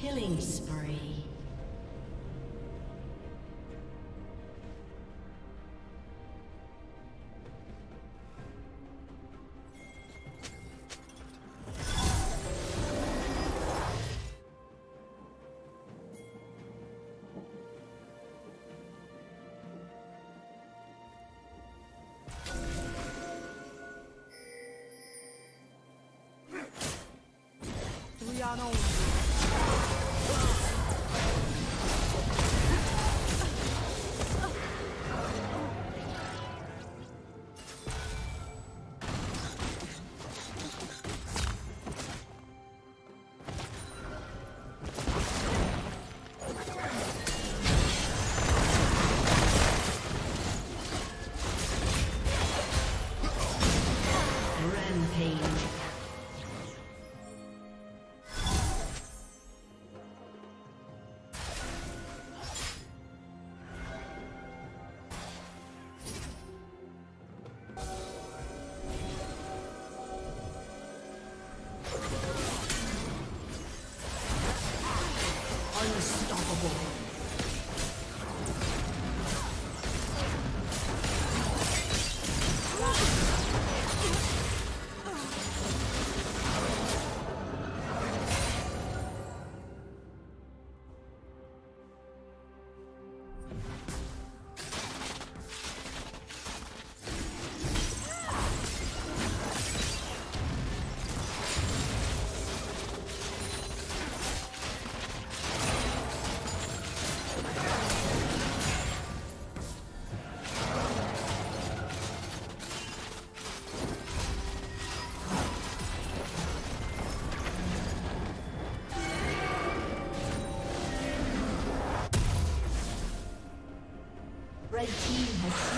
Killing spree. Red team has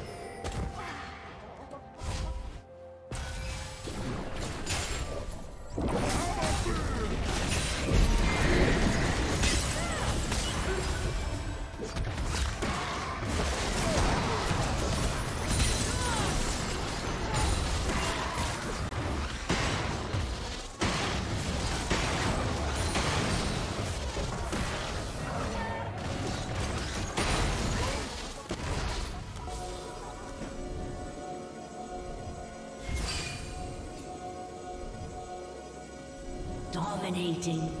Dominating.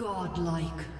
Godlike.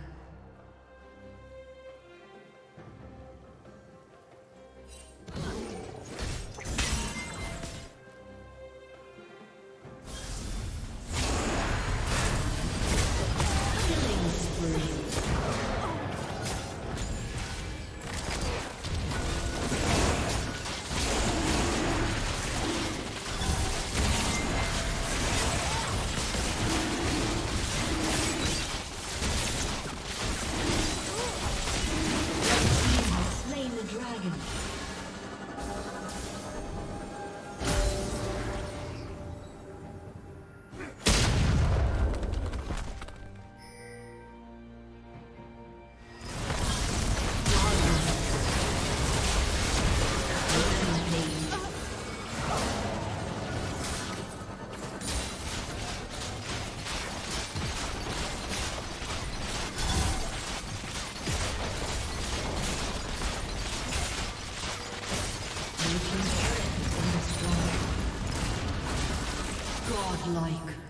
Godlike.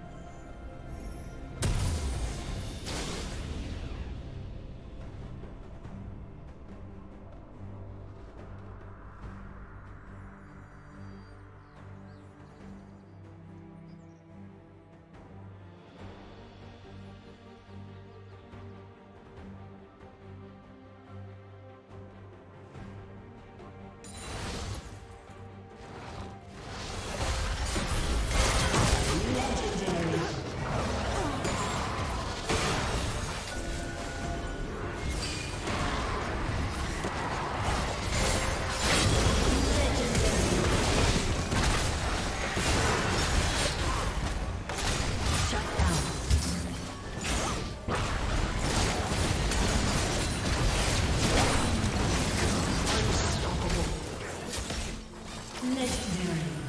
Legendary.